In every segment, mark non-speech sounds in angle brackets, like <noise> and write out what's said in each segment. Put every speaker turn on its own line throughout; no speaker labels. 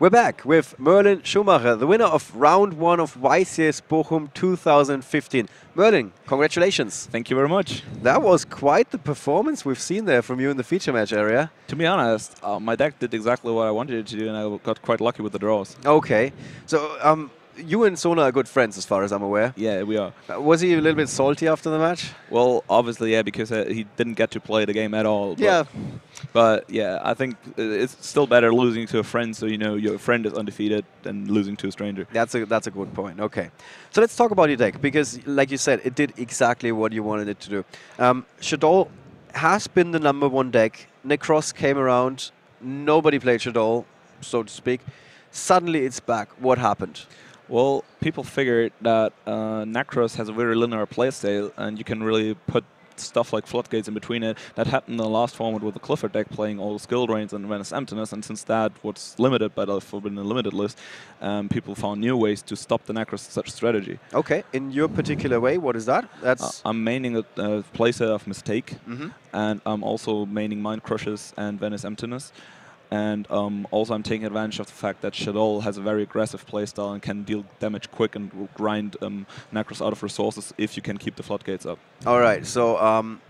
We're back with Merlin Schumacher, the winner of round one of YCS Bochum 2015. Merlin, congratulations.
Thank you very much.
That was quite the performance we've seen there from you in the feature match area.
To be honest, uh, my deck did exactly what I wanted it to do, and I got quite lucky with the draws.
Okay. So, um, you and Sona are good friends, as far as I'm aware.
Yeah, we are.
Uh, was he a little bit salty after the match?
Well, obviously, yeah, because uh, he didn't get to play the game at all.
Yeah.
But yeah, I think it's still better losing to a friend, so you know your friend is undefeated, than losing to a stranger.
That's a that's a good point. Okay, so let's talk about your deck because, like you said, it did exactly what you wanted it to do. Um, Shaddoll has been the number one deck. Nekroz came around. Nobody played Shaddoll, so to speak. Suddenly it's back. What happened?
Well, people figured that uh, Nekroz has a very linear playstyle, and you can really put stuff like floodgates in between it. That happened in the last format with the Qliphort deck playing all the skill drains and Vanity's Emptiness, and since that was limited by the Forbidden Limited list, um, people found new ways to stop the Nekroz such strategy.
Okay, in your particular way, what is that?
Uh,
That's
I'm maining a uh, playset of Mistake,
Mhm.
and I'm also maining Mind Crushes and Vanity's Emptiness. And um, also, I'm taking advantage of the fact that Shaddoll has a very aggressive playstyle and can deal damage quick and grind um, Nekroz out of resources if you can keep the floodgates up.
all right. So um,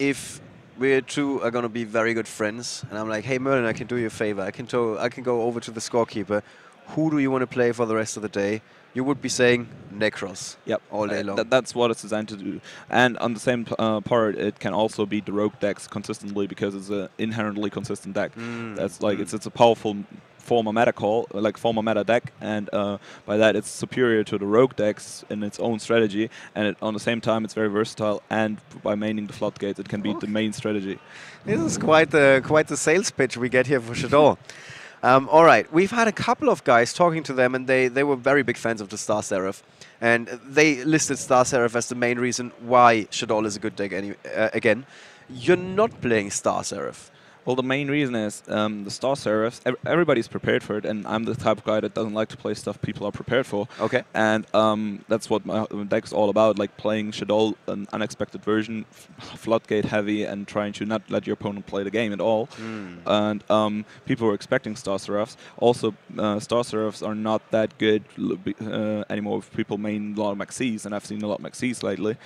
if we two are gonna be very good friends, and I'm like, hey Merlin, I can do you a favor. I can to I can go over to the scorekeeper. Who do you want to play for the rest of the day? You would be saying Nekroz.
Yep.
All day
Uh,
long.
th- that's what it's designed to do. And on the same uh, part, it can also beat the rogue decks consistently because it's an inherently consistent deck.
Mm,
That's like
mm.
it's it's a powerful former meta call, like former meta deck, and uh, by that it's superior to the rogue decks in its own strategy. And it, on the same time, it's very versatile. And by maining the floodgates, it can beat the main strategy.
This is quite the quite the sales pitch we get here for Shadow. <laughs> Um, all right, we've had a couple of guys talking to them, and they, they were very big fans of the Star Seraph, and they listed Star Seraph as the main reason why Shadow is a good deck. Any, uh, again, you're not playing Star Seraph.
Well, the main reason is um, the Star Seraphs. Everybody's prepared for it, and I'm the type of guy that doesn't like to play stuff people are prepared for.
Okay.
And um, that's what my deck's all about, like playing Shaddoll, an unexpected version, floodgate heavy, and trying to not let your opponent play the game at all.
Hmm.
And um, people were expecting Star Seraphs. Also, uh, Star Seraphs are not that good uh, anymore. If people main a lot of Maxis, and I've seen a lot of Maxis lately.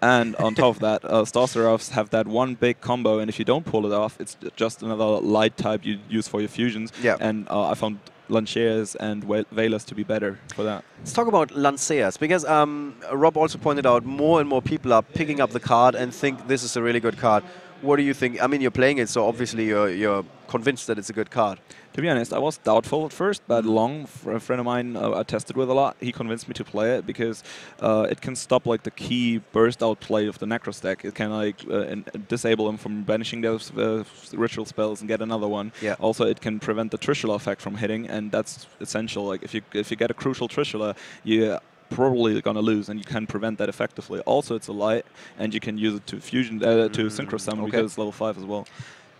And on top of that, uh, Star Seraphs have that one big combo, and if you don't pull it off, it's just another light type you use for your fusions.
Yeah.
And uh, I found Lanceas and Ve- Velas to be better for that.
Let's talk about Lanceas because um, Rob also pointed out more and more people are picking up the card and think this is a really good card. What do you think? I mean, you're playing it, so obviously you're, you're convinced that it's a good card.
To be honest, I was doubtful at first, but Long, a friend of mine uh, I tested with a lot, he convinced me to play it because uh, it can stop like the key burst out play of the Necro stack. It can like uh, in- disable them from banishing those uh, ritual spells and get another one.
Yeah.
Also, it can prevent the Trishula effect from hitting, and that's essential. Like if you if you get a crucial Trishula, you probably gonna lose and you can prevent that effectively also it's a light and you can use it to fusion uh, to synchro summon
okay.
because it's level 5 as well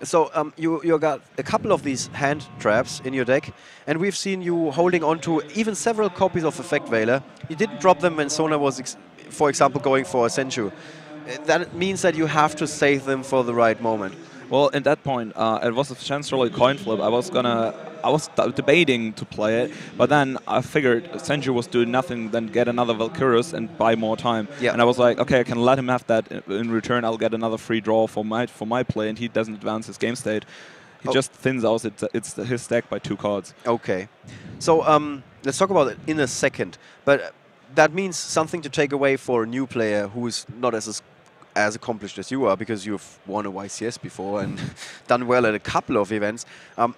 So um, you you got a couple of these hand traps in your deck, and we've seen you holding on to even several copies of Effect Veiler. You didn't drop them when Sona was, ex for example, going for a Senju. Uh, That means that you have to save them for the right moment.
Well, at that point, uh, it was essentially a coin flip. I was gonna, I was debating to play it, but then I figured Senju was doing nothing than get another Valkyrus and buy more time.
Yeah.
And I was like, okay, I can let him have that. In- In return, I'll get another free draw for my for my play, and he doesn't advance his game state. He
Oh.
just thins out its, its his stack by two cards.
Okay. So um, let's talk about it in a second. But that means something to take away for a new player who is not as as, as accomplished as you are because you've won a YCS before and <laughs> done well at a couple of events. Um,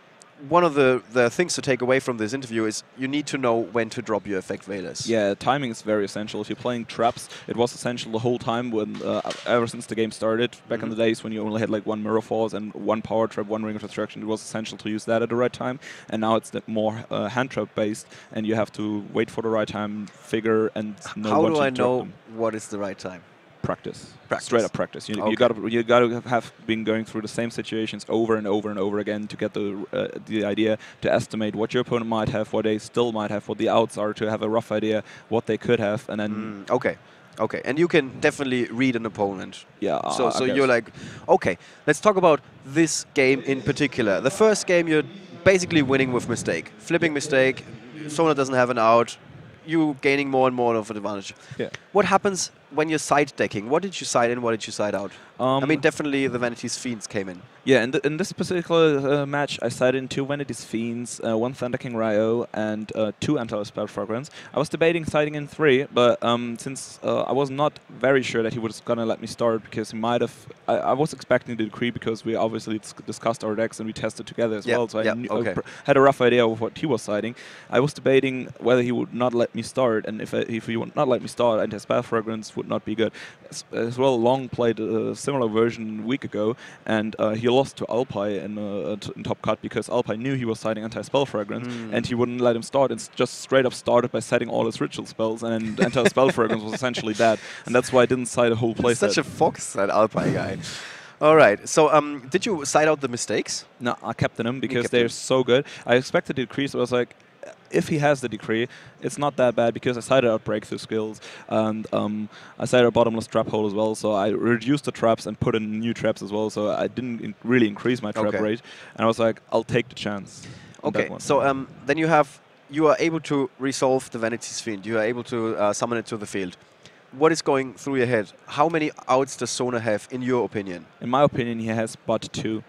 one of the, the things to take away from this interview is you need to know when to drop your effect veilers.
Yeah, timing is very essential. If you're playing traps, it was essential the whole time when uh, ever since the game started. Back in the days when you only had like one mirror force and one power trap, one ring of destruction, it was essential to use that at the right time. And now it's the more uh, hand trap based, and you have to wait for the right time, figure, and know
How do I know
them.
what is the right time?
Practice.
Practice.
Straight up practice. You,
Okay.
you gotta you gotta have been going through the same situations over and over and over again to get the uh, the idea to estimate what your opponent might have, what they still might have, what the outs are, to have a rough idea what they could have, and then
Mm, okay. Okay. And you can definitely read an opponent.
yeah.
So,
I
so
guess.
you're like, okay, let's talk about this game in particular. The first game you're basically winning with mistake, flipping mistake. Sona doesn't have an out. You gaining more and more of an advantage.
Yeah.
What happens when you're side decking? What did you side in? What did you side out? I
Um,
mean, definitely the Vanity's Fiends came in.
Yeah, in, th- in this particular uh, match, I sided in two Vanity's Fiends, uh, one Thunder King Rai-Oh, and uh, two Anti Spell Fragrance. I was debating siding in three, but um, since uh, I was not very sure that he was gonna let me start because he might have. I, I was expecting the decree because we obviously dis- discussed our decks and we tested together as
Yeah,
well, so
yeah,
I knew,
okay.
had a rough idea of what he was siding. I was debating whether he would not let me start, and if, I, if he would not let me start, Anti Spell Fragrance would not be good. As, as well, Long played a similar version a week ago, and uh, he lost to Alpai in, uh, in top cut because Alpai knew he was citing anti-spell fragrance,
Mm.
and he wouldn't let him start. And just straight up started by setting all his ritual spells, and <laughs> anti-spell fragrance was essentially dead. And that's why I didn't cite a whole playset.
Such a fox, that Alpine guy. All right. So, um, did you side out the mistakes?
No, I kept them because
kept
they're
them.
so good. I expected to decrease. I was like, if he has the decree, it's not that bad because I sided out breakthrough skills and um, I sided out bottomless trap hole as well. So I reduced the traps and put in new traps as well. So I didn't in- really increase my trap
Okay.
rate. And I was like, I'll take the chance.
Okay. So, um, then you have you are able to resolve the Vanity's Fiend. You are able to uh, summon it to the field. What is going through your head? How many outs does Sona have, in your opinion?
in my opinion, he has but two.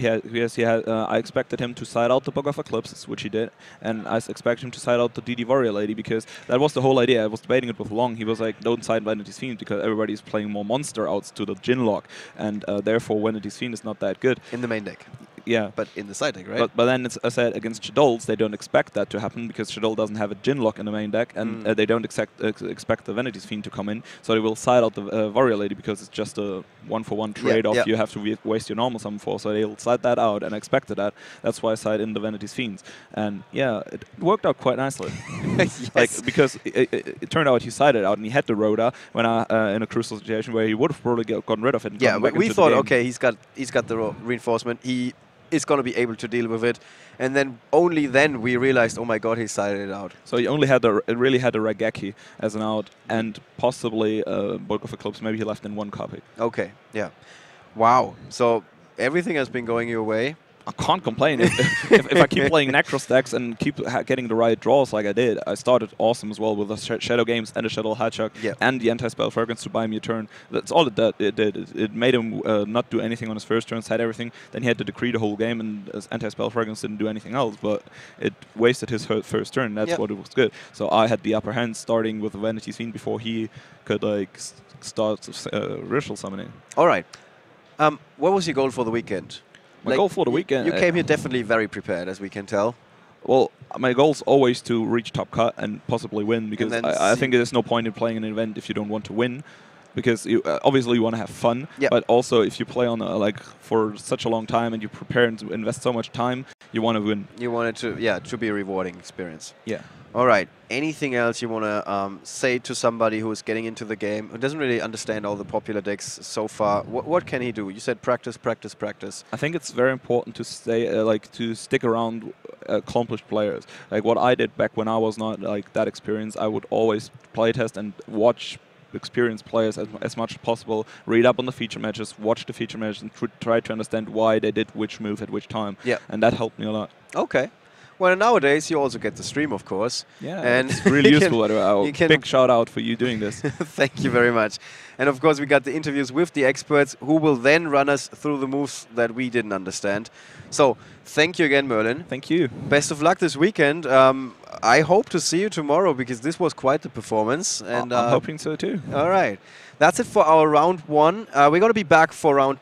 Has, he uh, I expected him to side out the Book of Eclipses, which he did, and I expect him to side out the DD Warrior Lady because that was the whole idea. I was debating it with Long. He was like, "Don't side Vanity's Fiend because everybody's playing more monster outs to the Djinn Lock, and uh, therefore Vanity's Fiend is not that good."
In the main deck,
Yeah,
but in the side deck, right?
but, but then as I said against Shaddolls, they don't expect that to happen because Shaddoll doesn't have a Djinn Lock in the main deck, and
Mm.
uh, they don't expect ex- expect the Vanity's Fiend to come in. So they will side out the uh, Warrior Lady because it's just a one for one trade off.
yeah.
You have to waste your normal summon for, so they'll side that out, and I expected that. That's why I side in the Vanity's Fiends, and yeah, it worked out quite nicely. <laughs> <laughs>
yes.
Like because it, it, it turned out he sided out and he had the Rhoda when I uh, in a crucial situation where he would have probably gotten rid of it. And
yeah, we, we thought, okay, he's got he's got the reinforcement. He is going to be able to deal with it, and then only then we realized, oh my god, he sided it out.
So he only had a, it really had a Raigeki as an out and possibly uh, a Book of Eclipse. Maybe he left in one copy.
Okay, yeah. Wow. So everything has been going your way.
I can't complain if, if, if I keep playing Necro stacks and keep ha- getting the right draws like I did. I started awesome as well with the sh- Shadow Games and the Shadow Hatchuk
Yeah.
and the anti-spell fragrance to buy me a turn. That's all it did. It, did. it, it made him uh, not do anything on his first turn, side everything. Then he had to decree the whole game, and his anti-spell fragrance didn't do anything else. But it wasted his first turn. That's
Yep.
what it was good. So I had the upper hand starting with the vanity Fiend before he could like s- start uh, ritual summoning.
All right. Um, what was your goal for the weekend?
My
Like,
goal for the weekend.
You
uh,
came here definitely very prepared, as we can tell.
Well, my goal is always to reach top cut and possibly win because I, I think there's no point in playing an event if you don't want to win. Because you, uh, obviously you want to have fun,
Yeah.
but also if you play on a, like for such a long time and you prepare and invest so much time, you want to win.
You wanted to, yeah, to be a rewarding experience.
Yeah.
All right. Anything else you want to um, say to somebody who is getting into the game, who doesn't really understand all the popular decks so far? What, what can he do? You said practice, practice, practice.
I think it's very important to stay uh, like to stick around uh, accomplished players. Like what I did back when I was not like that experienced, I would always playtest and watch experienced players as, as much as possible, read up on the feature matches, watch the feature matches, and tr- try to understand why they did which move at which time.
Yeah.
And that helped me a lot.
Okay. Well, nowadays you also get the stream, of course.
Yeah,
And
it's <laughs> really
can-
useful. by the way.
You can-
Big shout out for you doing this. <laughs>
Thank you very much. And of course, we got the interviews with the experts who will then run us through the moves that we didn't understand. So, thank you again, Merlin.
Thank you.
Best of luck this weekend. Um, I hope to see you tomorrow because this was quite the performance. And
I'm
uh,
hoping so too.
All right. That's it for our round one. Uh, we're going to be back for round